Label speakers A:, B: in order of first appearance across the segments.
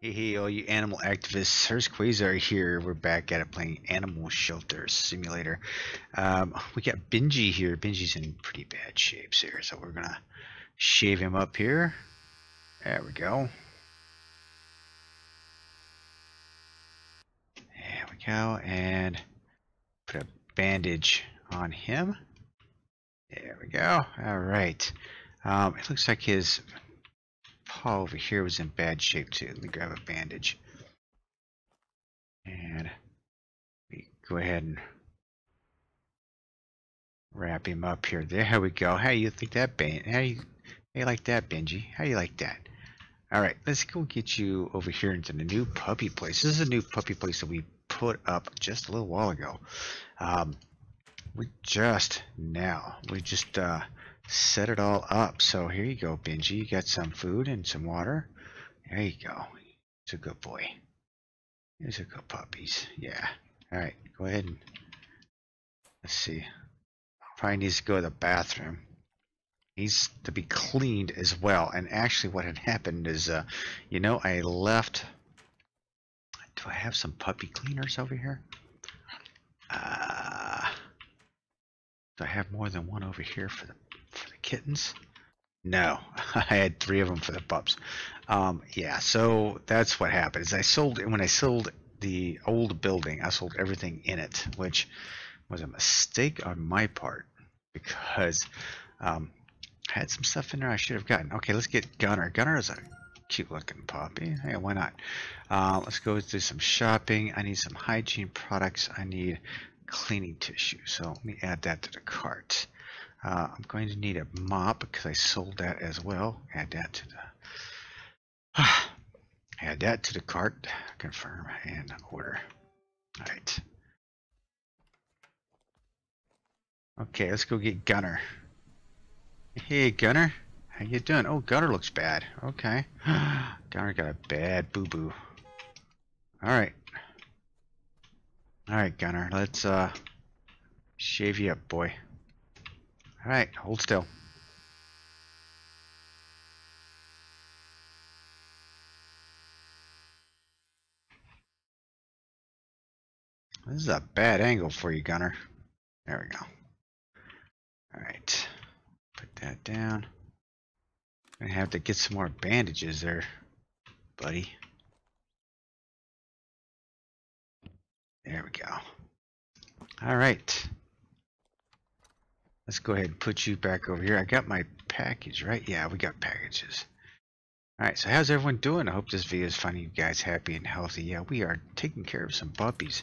A: Hey, hey, all you animal activists. Hurst Quayzar here. We're back at it playing Animal Shelter Simulator. Um, we got Benji here. Benji's in pretty bad shape here, so we're gonna shave him up here. There we go. There we go, and put a bandage on him. There we go. All right. Um, it looks like his paw over here was in bad shape too. Let me grab a bandage. And go ahead and wrap him up here. There we go. How you think that band? How you, how you like that, Benji? How you like that? All right, let's go get you over here into the new puppy place. This is a new puppy place that we put up just a little while ago. Um, we just now, we just uh, set it all up. So here you go, Benji. You got some food and some water. There you go. It's a good boy. These are good puppies. Yeah. All right. Go ahead and let's see. Probably needs to go to the bathroom. Needs to be cleaned as well. And actually, what had happened is, uh, you know, I left. Do I have some puppy cleaners over here? Uh, do I have more than one over here for the for the kittens? No, I had three of them for the pups. Um, yeah, so that's what happened. Is I sold when I sold the old building, I sold everything in it, which was a mistake on my part because um, I had some stuff in there I should have gotten. Okay, let's get Gunner. Gunner is a cute looking puppy. Hey, why not? Uh, let's go do some shopping. I need some hygiene products. I need cleaning tissue. So let me add that to the cart. Uh, I'm going to need a mop because I sold that as well. Add that to the add that to the cart. Confirm and order. All right. Okay, let's go get Gunner. Hey, Gunner. How you doing? Oh, Gunner looks bad. Okay. Gunner got a bad boo-boo. Alright. Alright, Gunner. Let's uh shave you up, boy. Alright, hold still. This is a bad angle for you, Gunner. There we go. Alright. Put that down. Gonna have to get some more bandages there, buddy. There we go. Alright. Let's go ahead and put you back over here. I got my package, right? Yeah, we got packages. Alright, so how's everyone doing? I hope this video is finding you guys happy and healthy. Yeah, we are taking care of some puppies.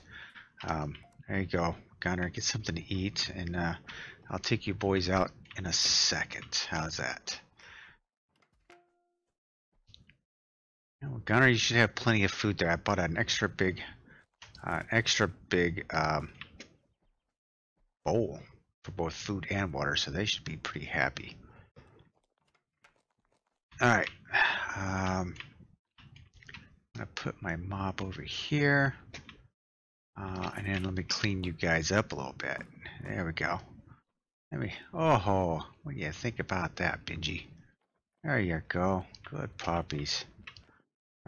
A: Um, there you go. Gunner, get something to eat, and uh, I'll take you boys out in a second. How's that? Gunner, you should have plenty of food there. I bought an extra big, uh, extra big um, bowl for both food and water, so they should be pretty happy. Alright, um, I'm to put my mop over here, uh, and then let me clean you guys up a little bit. There we go. Let me, oh, what do you think about that, Benji? There you go. Good puppies.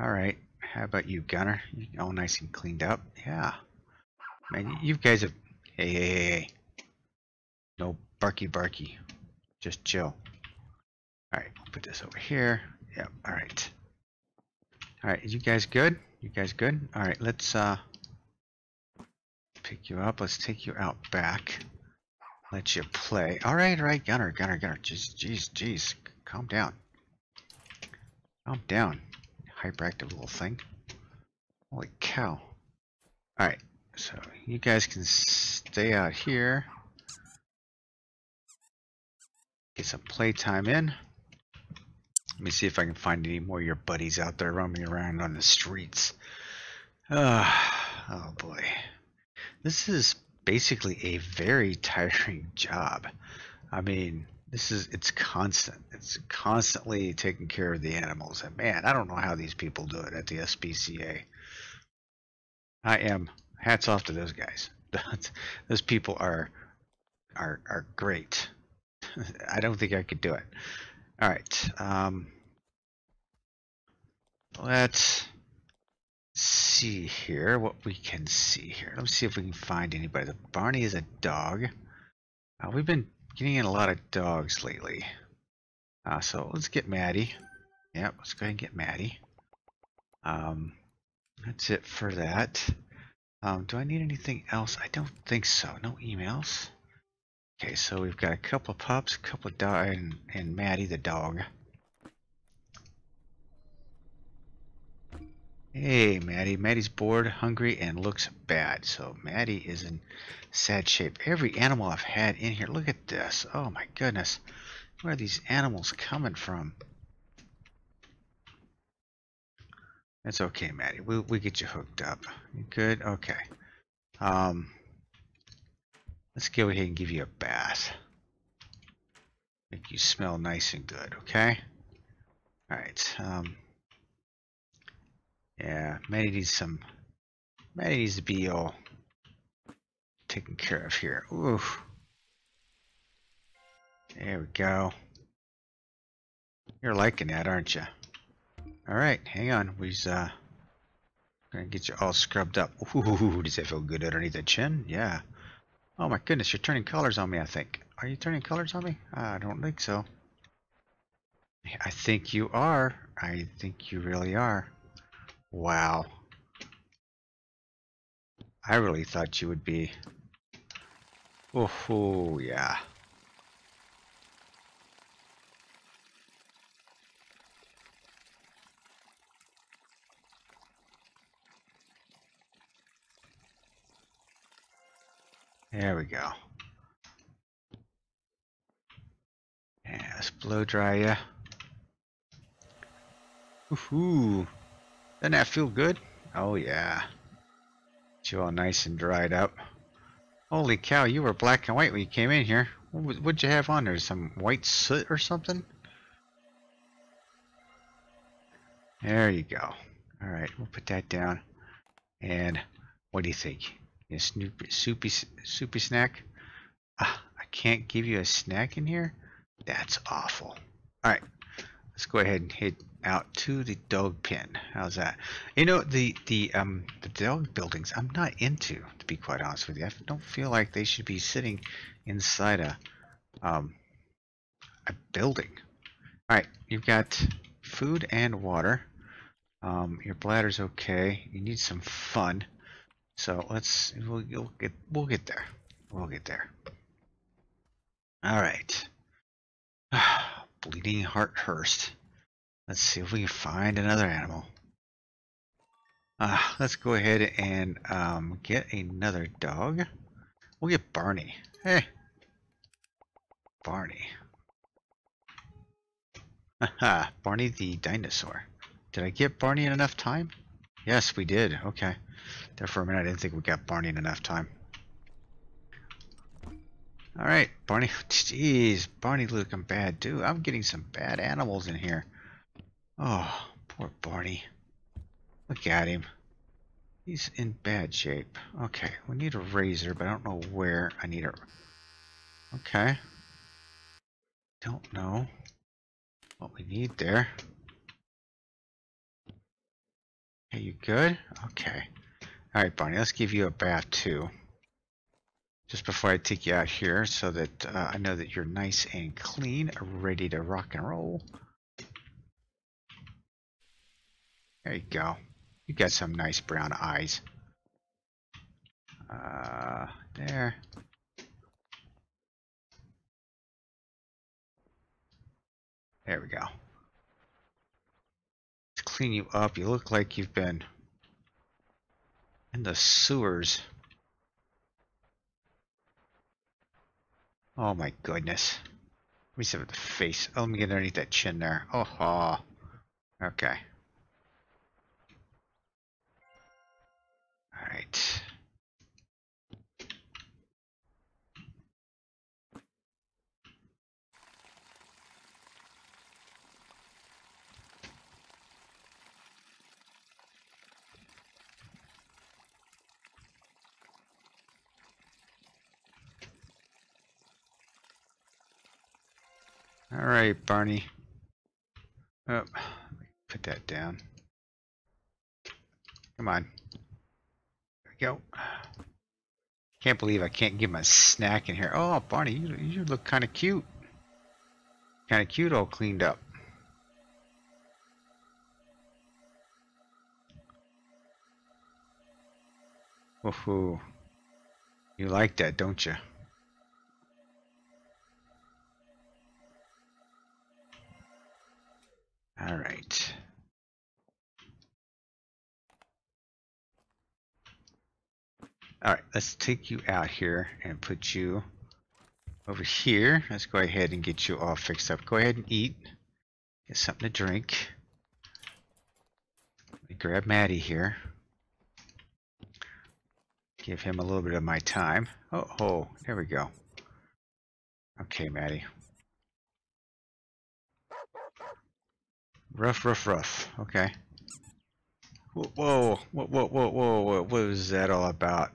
A: Alright, how about you, Gunner? All nice and cleaned up? Yeah. Man, you guys have, hey, hey, hey, hey. No barky barky. Just chill. Alright, put this over here. Yep, alright. Alright, you guys good? You guys good? Alright, let's uh pick you up. Let's take you out back. Let you play. Alright, alright, Gunner, Gunner, Gunner. Just jeez, jeez. Calm down. Calm down. Hyperactive little thing. Holy cow. Alright, so you guys can stay out here. Get some playtime in. Let me see if I can find any more of your buddies out there roaming around on the streets. Uh, oh boy. This is basically a very tiring job. I mean, this is it's constant. It's constantly taking care of the animals. And man, I don't know how these people do it at the SPCA. I am hats off to those guys. those people are are are great. I don't think I could do it. All right. Um, let's see here what we can see here. Let's see if we can find anybody. Barney is a dog. Uh, we've been getting in a lot of dogs lately. Uh, so let's get Maddie. Yep, let's go ahead and get Maddie. Um, that's it for that. Um, do I need anything else? I don't think so. No emails. Okay, so we've got a couple of pups, a couple of dog, and, and Maddie the dog. Hey, Maddie. Maddie's bored, hungry, and looks bad. So Maddie is in sad shape. Every animal I've had in here. Look at this. Oh my goodness. Where are these animals coming from? That's okay, Maddie. We'll, we get you hooked up. You good? Okay. Um, let's go ahead and give you a bath. Make you smell nice and good, okay? Alright. Um, yeah, Maddie needs some... Maddie needs to be all taken care of here. Oof. There we go. You're liking that, aren't you? Alright, hang on. We's uh gonna get you all scrubbed up. Ooh, does that feel good underneath the chin? Yeah. Oh my goodness, you're turning colors on me, I think. Are you turning colors on me? I don't think so. I think you are. I think you really are. Wow. I really thought you would be. Oh, yeah. There we go. Yeah, let's blow dry ya. Woohoo! Doesn't that feel good? Oh yeah. Get you all nice and dried up. Holy cow, you were black and white when you came in here. What would you have on there? Some white soot or something? There you go. Alright, we'll put that down. And what do you think? A snoopy, soupy, soupy snack? Ah, I can't give you a snack in here? That's awful. Alright, let's go ahead and head out to the dog pen. How's that? You know, the, the, um, the dog buildings I'm not into, to be quite honest with you. I don't feel like they should be sitting inside a, um, a building. Alright, you've got food and water. Um, your bladder's okay. You need some fun. So let's we'll, we'll get we'll get there. We'll get there. All right. Bleeding Heart Hurst. Let's see if we can find another animal. Uh, let's go ahead and um, get another dog. We'll get Barney. Hey. Barney. Haha, Barney the dinosaur. Did I get Barney in enough time? Yes, we did. Okay. There for a minute, I didn't think we got Barney in enough time. Alright, Barney. Jeez, Barney looking bad, too. I'm getting some bad animals in here. Oh, poor Barney. Look at him. He's in bad shape. Okay, we need a razor, but I don't know where I need a... Okay. Don't know what we need there. Are you good? Okay. Alright, Barney, let's give you a bath too. Just before I take you out here so that uh, I know that you're nice and clean, ready to rock and roll. There you go. You got some nice brown eyes. Uh, there. There we go. Let's clean you up. You look like you've been in the sewers. Oh my goodness. Let me see the face. Oh, let me get underneath that chin there. Oh, oh. okay. Right. All right, Barney. Oh, put that down. Come on. Go. Can't believe I can't give him a snack in here. Oh, Barney, you, you look kind of cute. Kind of cute, all cleaned up. Woohoo. You like that, don't you? All right. All right, let's take you out here and put you over here. Let's go ahead and get you all fixed up. Go ahead and eat. Get something to drink. Let me grab Maddie here. Give him a little bit of my time. Oh, oh, there we go. Okay, Maddie. Rough, rough, rough. Okay. Whoa, whoa, whoa, whoa, whoa, whoa, what was that all about?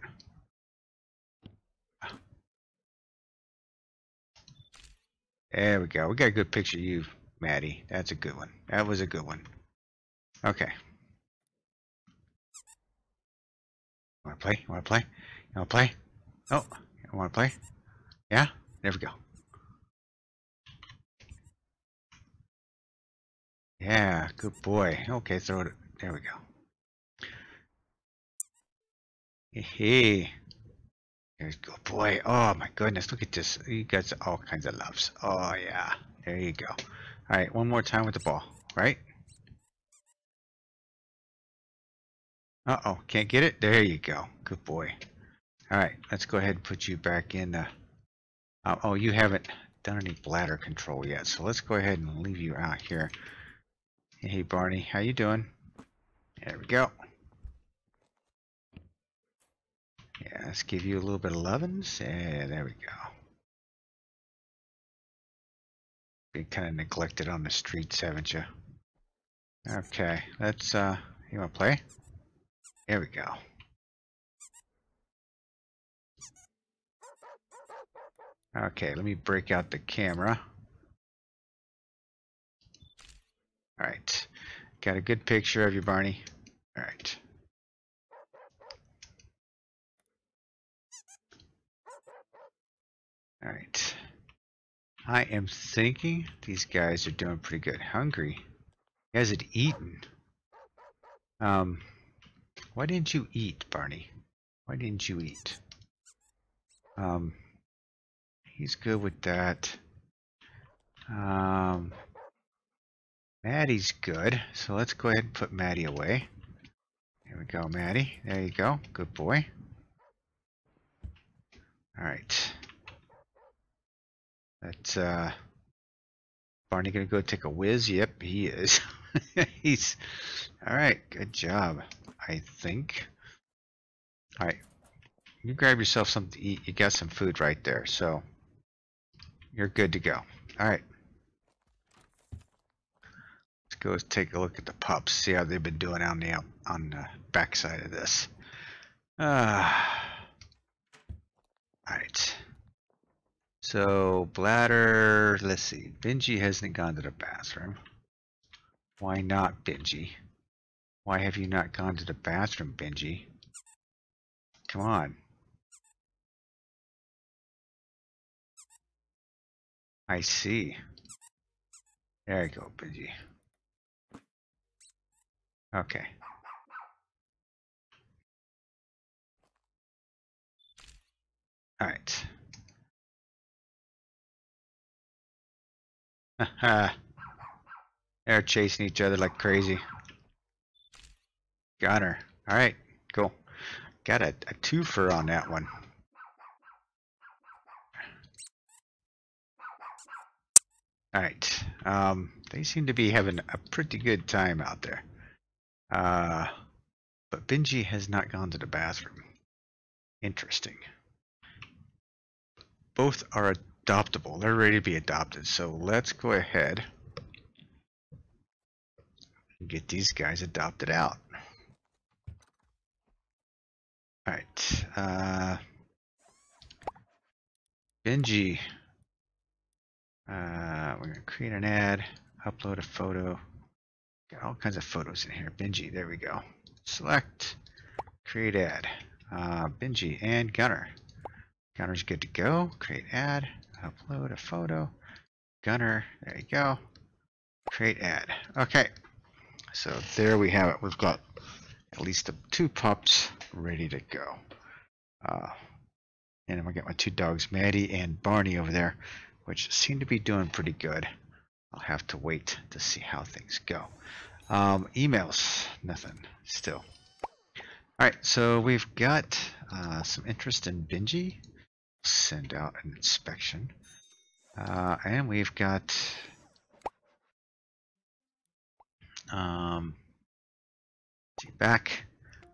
A: There we go. We got a good picture of you, Maddie. That's a good one. That was a good one. Okay. Want to play? To play? You want to play? Oh, you want to play? Yeah? There we go. Yeah, good boy. Okay, throw it. There we go. Hey. There's good boy. Oh my goodness, look at this. You got all kinds of loves. Oh yeah. There you go. Alright, one more time with the ball, right? Uh-oh, can't get it? There you go. Good boy. Alright, let's go ahead and put you back in the... Uh, oh, you haven't done any bladder control yet, so let's go ahead and leave you out here. Hey, Barney, how you doing? There we go. Yeah, let's give you a little bit of lovin's. Yeah, there we go. Been kind of neglected on the streets, haven't you? Okay, let's, uh, you want to play? There we go. Okay, let me break out the camera. All right, got a good picture of you, Barney. All All right. I am thinking these guys are doing pretty good. Hungry. He hasn't eaten. Um, why didn't you eat, Barney? Why didn't you eat? Um, he's good with that. Um, Maddie's good, so let's go ahead and put Maddie away. Here we go, Maddie. There you go. Good boy. All right. That's uh Barney gonna go take a whiz? Yep, he is. He's all right. Good job, I think. All right, you grab yourself something to eat. You got some food right there, so you're good to go. All right, let's go take a look at the pups. See how they've been doing on the on the backside of this. Uh, all right. So bladder, let's see. Benji hasn't gone to the bathroom. Why not, Benji? Why have you not gone to the bathroom, Benji? Come on. I see. There you go, Benji. Okay. All right. They're chasing each other like crazy. Got her. Alright, cool. Got a, a twofer on that one. Alright. Um, they seem to be having a pretty good time out there. Uh, but Benji has not gone to the bathroom. Interesting. Both are adoptable. They're ready to be adopted. So let's go ahead and get these guys adopted out. All right. Uh, Benji. Uh, we're going to create an ad, upload a photo. Got all kinds of photos in here. Benji, there we go. select, create ad, uh, Benji and Gunner. Gunner's good to go. Create ad, upload a photo. Gunner, there you go. Create ad. Okay, so there we have it. We've got at least two pups ready to go. Uh, and I'm gonna get my two dogs, Maddie and Barney, over there, which seem to be doing pretty good. I'll have to wait to see how things go. Um, emails, nothing still. All right, so we've got uh, some interest in Benji. Send out an inspection. Uh, and we've got um, back.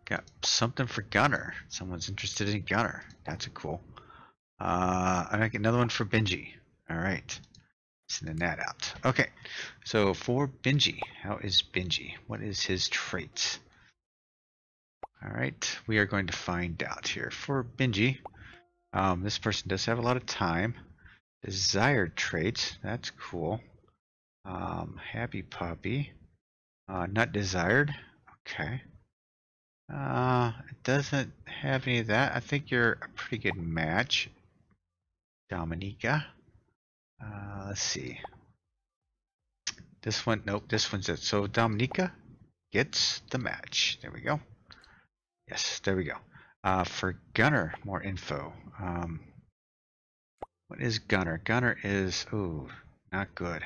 A: Got something for Gunner. Someone's interested in Gunner. That's a cool. Uh, I got another one for Benji. All right. Sending that out. Okay. So for Benji, how is Benji? What is his traits? All right. We are going to find out here. For Benji, um, this person does have a lot of time. Desired traits. That's cool. Um, happy puppy. Uh, not desired. Okay. Uh, it doesn't have any of that. I think you're a pretty good match, Dominica. Uh, let's see. This one, nope, this one's it. So Dominica gets the match. There we go. Yes, there we go. Uh, for Gunner, more info. Um, what is Gunner? Gunner is, oh, not good.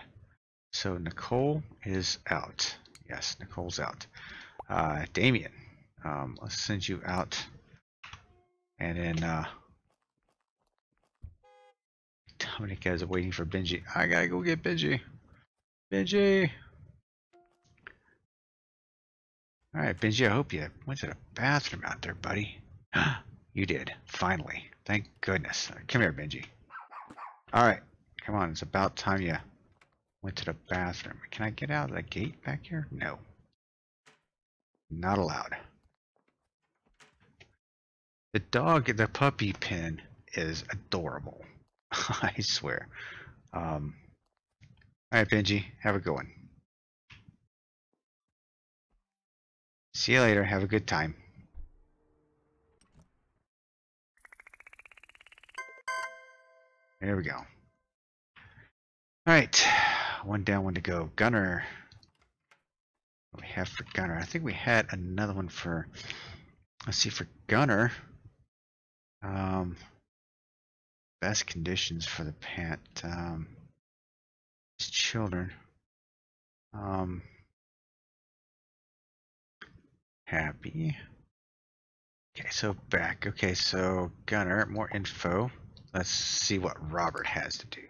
A: So Nicole is out. Yes, Nicole's out. Uh, Damien, um, let's send you out. And then uh, Dominic guys are waiting for Benji. I gotta go get Benji. Benji. All right, Benji. I hope you went to the bathroom out there, buddy. you did. Finally. Thank goodness. Come here, Benji. All right. Come on. It's about time you went to the bathroom. Can I get out of the gate back here? No. Not allowed. The dog, the puppy pen is adorable. I swear. Um, all right, Benji, have a good one. See you later. Have a good time. There we go. All right, one down, one to go. Gunner. What we have for Gunner? I think we had another one for. Let's see for Gunner. Um, best conditions for the pet. Um, children. Um, happy. Okay, so back. Okay, so Gunner, more info. Let's see what Robert has to do.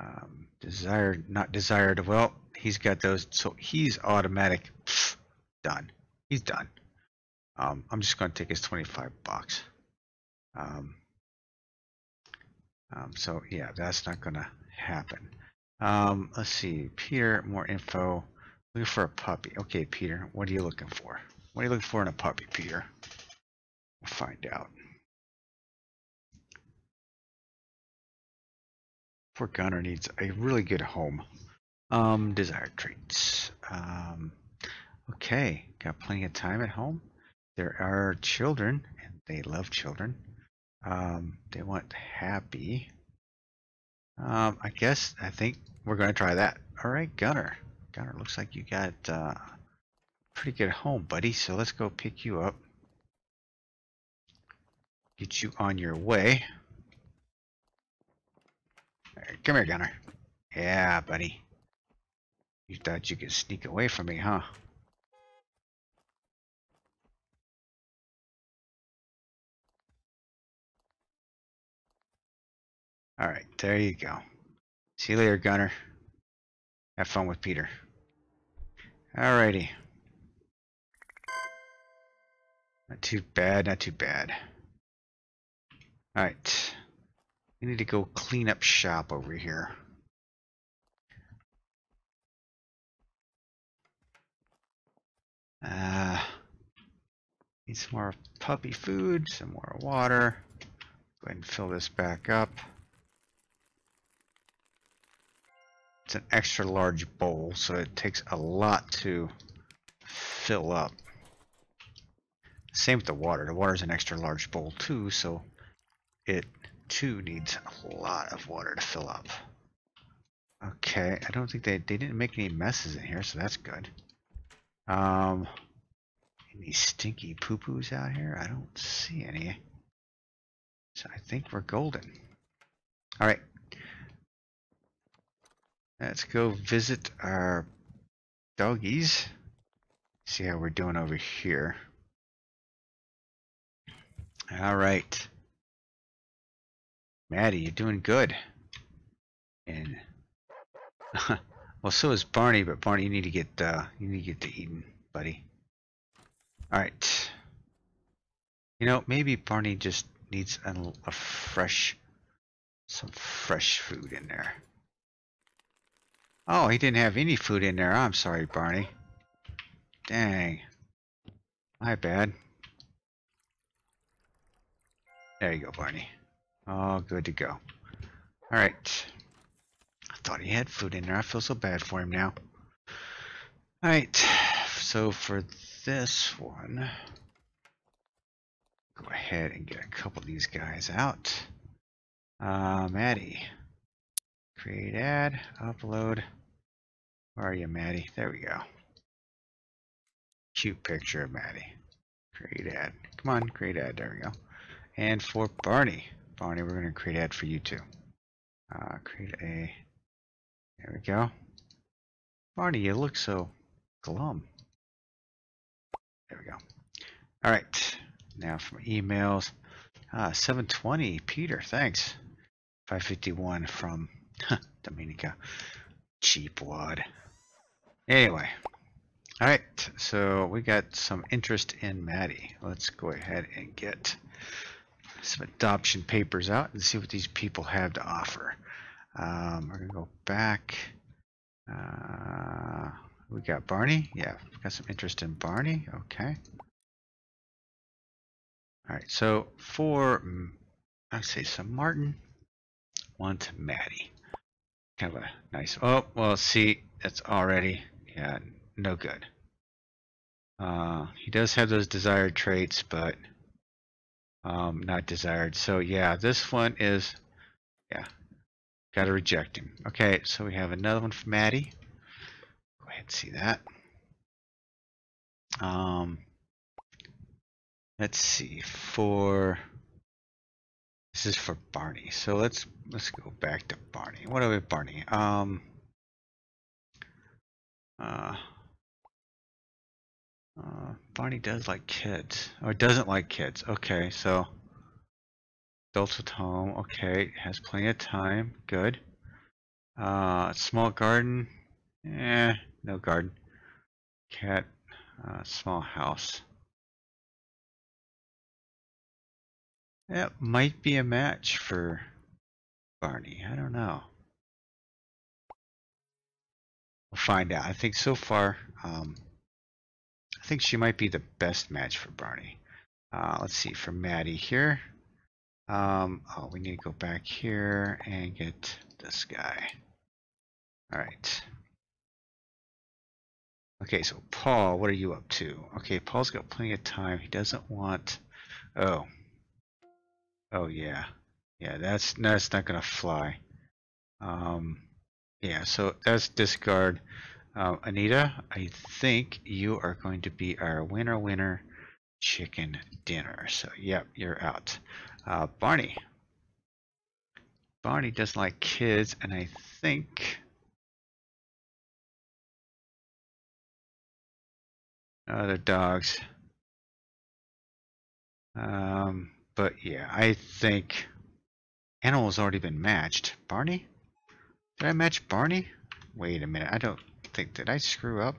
A: Um, desired, not desired. Well, he's got those, so he's automatic. done. He's done. Um, I'm just going to take his 25 bucks. Um, um, so yeah, that's not going to happen. Um, let's see, Peter, more info. Looking for a puppy. Okay, Peter, what are you looking for? What are you looking for in a puppy, Peter? We'll find out. Poor Gunner needs a really good home. Um, desired traits. Um, okay, got plenty of time at home. There are children, and they love children. Um, they want happy. Um, I guess I think we're going to try that. All right, Gunner. Gunner, looks like you got uh, pretty good home, buddy. So let's go pick you up. Get you on your way. Right, come here, Gunner. Yeah, buddy. You thought you could sneak away from me, huh? All right, there you go. See you later, Gunner. Have fun with Peter. Alrighty. Not too bad, not too bad. Alright. We need to go clean up shop over here. Uh, need some more puppy food, some more water. Go ahead and fill this back up. It's an extra large bowl, so it takes a lot to fill up. Same with the water. The water is an extra large bowl too, so it too needs a lot of water to fill up. Okay, I don't think they they didn't make any messes in here, so that's good. Um, any stinky poo poos out here? I don't see any. So I think we're golden. All right. Let's go visit our doggies. See how we're doing over here. All right. Maddie, you're doing good. And well, so is Barney, but Barney, you need to get uh, you need to get to eating, buddy. All right. You know, maybe Barney just needs a, a fresh, some fresh food in there. Oh, he didn't have any food in there. I'm sorry, Barney. Dang. My bad. There you go, Barney. All good to go. Alright. I thought he had food in there. I feel so bad for him now. Alright. So for this one, go ahead and get a couple of these guys out. Uh, Maddie. Create ad, upload. Where are you, Maddie? There we go. Cute picture of Maddie. Create ad. Come on, create ad. There we go. And for Barney. Barney, we're going to create ad for you too. Uh, create a. There we go. Barney, you look so glum. There we go. All right. Now from emails. Uh, 720. Peter, thanks. 551 from Dominica. Cheap wad. Anyway. Alright, so we got some interest in Maddie. Let's go ahead and get some adoption papers out and see what these people have to offer. Um, we're going to go back. Uh, we got Barney. Yeah, got some interest in Barney. Okay. All right, so for, mm, I'd say some Martin, want Maddie. Kind of a nice, oh, well, see, that's already, yeah, no good. Uh, he does have those desired traits, but um, not desired. So yeah, this one is, yeah, got to reject him. Okay, so we have another one for Maddie. Go ahead and see that. Um, let's see for this is for Barney. So let's let's go back to Barney. What about Barney? Um, uh, uh, Barney does like kids, or doesn't like kids. Okay, so adults at home. Okay, has plenty of time. Good. Uh, small garden. Eh, no garden. Cat. Uh, small house. That might be a match for Barney. I don't know. We'll find out. I think so far. Um, I think she might be the best match for Barney. Uh, let's see, for Maddie here. Um, oh, we need to go back here and get this guy. All right. Okay, so Paul, what are you up to? Okay, Paul's got plenty of time. He doesn't want. Oh. Oh yeah, yeah. That's that's not gonna fly. Um, yeah. So that's discard. Uh, Anita, I think you are going to be our winner winner chicken dinner. So, yep, you're out. Uh, Barney. Barney doesn't like kids, and I think... Other dogs. Um, but yeah, I think animal's already been matched. Barney? Did I match Barney? Wait a minute, I don't think, did I screw up?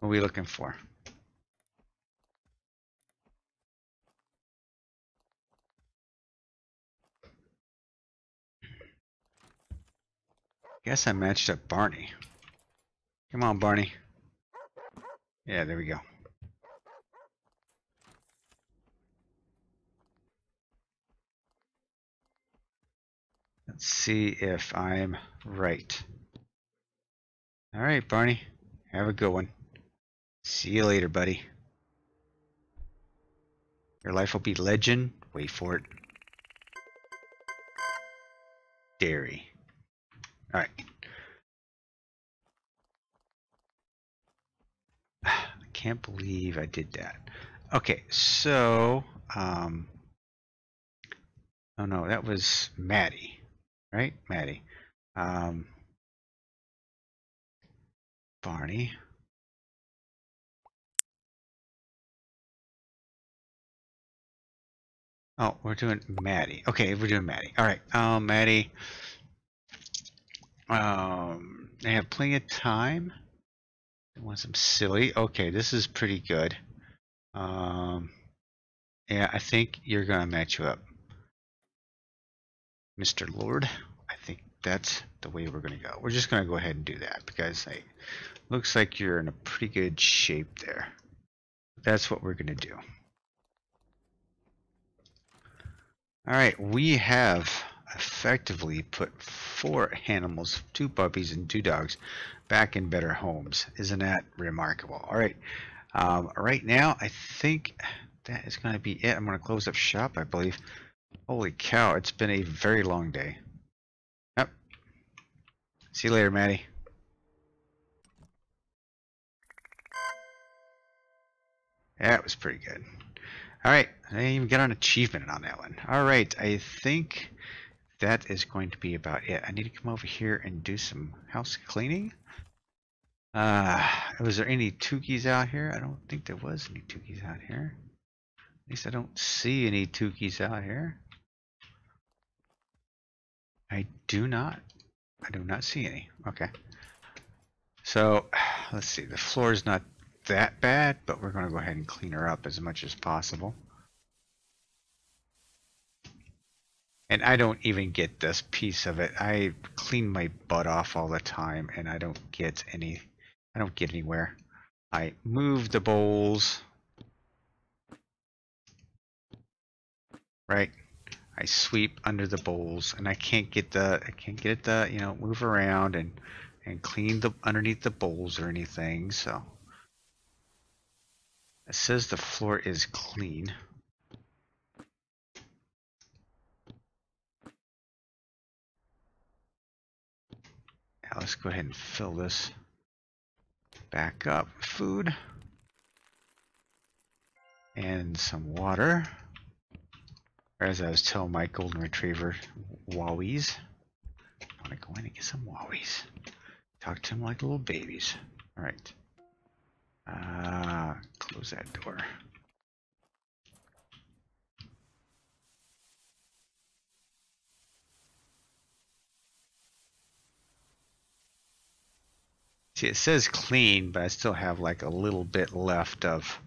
A: What are we looking for? Guess I matched up Barney. Come on, Barney. Yeah, there we go. Let's see if I'm right. All right, Barney. Have a good one. See you later, buddy. Your life will be legend. Wait for it. Dairy. All right. I can't believe I did that. Okay, so um, oh no, that was Maddie, right? Maddie. Um, Barney. Oh, we're doing Maddie. Okay, we're doing Maddie. All right, um, Maddie. Um, they have plenty of time. They want some silly. Okay, this is pretty good. Um, yeah, I think you're gonna match you up, Mr. Lord. I think that's the way we're gonna go. We're just gonna go ahead and do that because it looks like you're in a pretty good shape there. That's what we're gonna do. All right, we have effectively put four animals, two puppies and two dogs, back in better homes. Isn't that remarkable? All right, um, right now I think that is going to be it. I'm going to close up shop, I believe. Holy cow, it's been a very long day. Yep. See you later, Maddie. That was pretty good. All right, I didn't even get an achievement on that one. All right, I think that is going to be about it. I need to come over here and do some house cleaning. Uh, was there any Tukis out here? I don't think there was any Tukis out here. At least I don't see any Tukis out here. I do not. I do not see any. Okay. So, let's see. The floor is not that bad, but we're going to go ahead and clean her up as much as possible. And I don't even get this piece of it. I clean my butt off all the time and I don't get any I don't get anywhere. I move the bowls. Right? I sweep under the bowls and I can't get the I can't get the you know move around and and clean the underneath the bowls or anything so it says the floor is clean. Now let's go ahead and fill this back up. Food. And some water. As I was telling my golden retriever, wowies. I want to go in and get some wowies. Talk to them like little babies. Alright. Uh, close that door. See, it says clean, but I still have like a little bit left of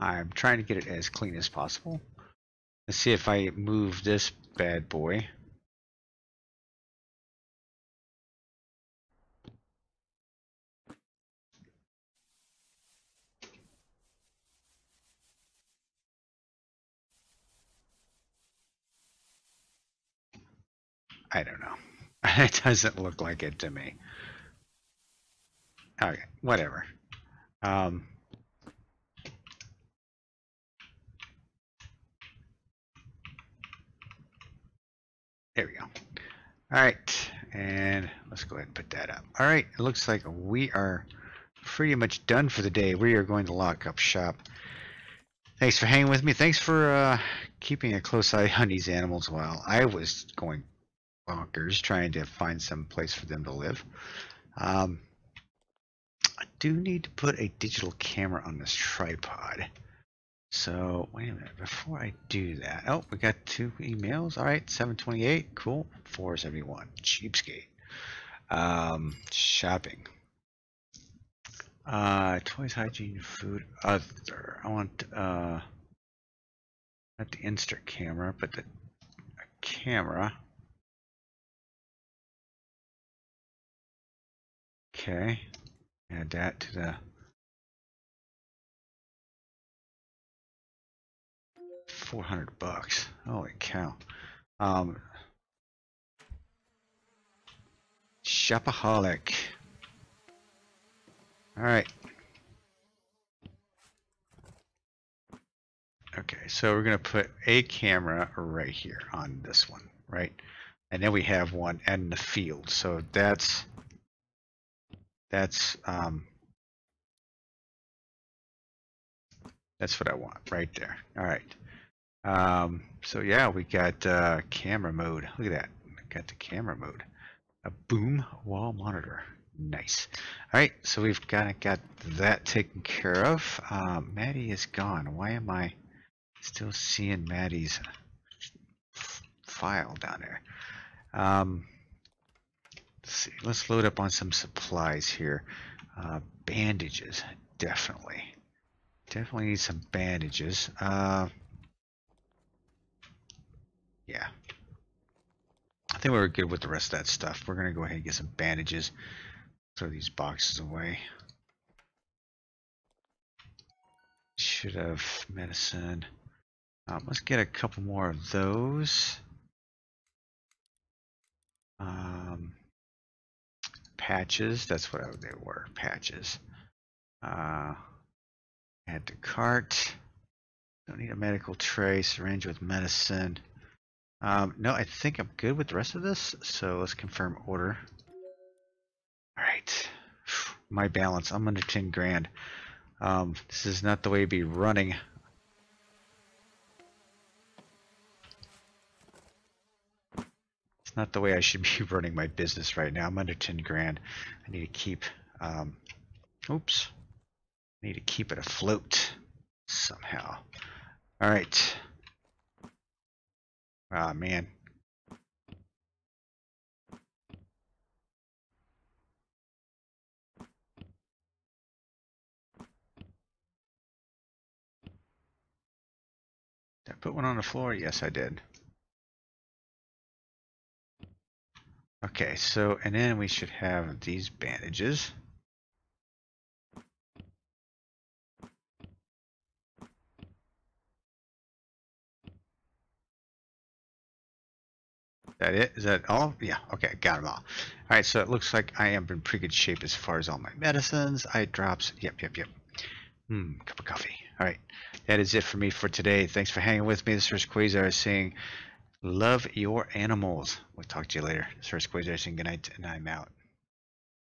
A: I'm trying to get it as clean as possible. Let's see if I move this bad boy. I don't know. it doesn't look like it to me. Okay, whatever. Um, there we go. All right, and let's go ahead and put that up. All right, it looks like we are pretty much done for the day. We are going to lock up shop. Thanks for hanging with me. Thanks for uh, keeping a close eye on these animals while I was going bonkers trying to find some place for them to live. Um, I do need to put a digital camera on this tripod. So wait a minute, before I do that, oh, we got two emails. All right, 728, cool. 471, cheapskate. Um, shopping. Uh, toys, hygiene, food, other. I want, uh, not the Insta camera, but the camera. Okay, add that to the 400 bucks. Holy cow. Um, Shopaholic. All right. Okay, so we're going to put a camera right here on this one, right? And then we have one in the field. So that's that's um, that's what I want right there. All right. Um, so yeah, we got uh, camera mode. Look at that. Got the camera mode. A boom wall monitor. Nice. All right, so we've kind of got that taken care of. Um, Maddie is gone. Why am I still seeing Maddie's file down there? Um, let's see. Let's load up on some supplies here. Uh, bandages, definitely. Definitely need some bandages. Uh, yeah. I think we were good with the rest of that stuff. We're going to go ahead and get some bandages. Throw these boxes away. Should have medicine. Um, let's get a couple more of those. Um, patches, that's what they were, patches. Uh, add to cart. Don't need a medical tray, syringe with medicine. Um, no, I think I'm good with the rest of this, so let's confirm order. All right, my balance, I'm under 10 grand. Um, this is not the way to be running. It's not the way I should be running my business right now. I'm under 10 grand. I need to keep, um, oops, I need to keep it afloat somehow. All right. Ah, man. Did I put one on the floor? Yes, I did. Okay, so, and then we should have these bandages. That it? Is that all? Yeah, okay, got them all. All right, so it looks like I am in pretty good shape as far as all my medicines, eye drops. Yep, yep, yep. Hmm, cup of coffee. All right, that is it for me for today. Thanks for hanging with me. This is Quayzar saying, love your animals. We'll talk to you later. This is Quayzar saying good night, and I'm out.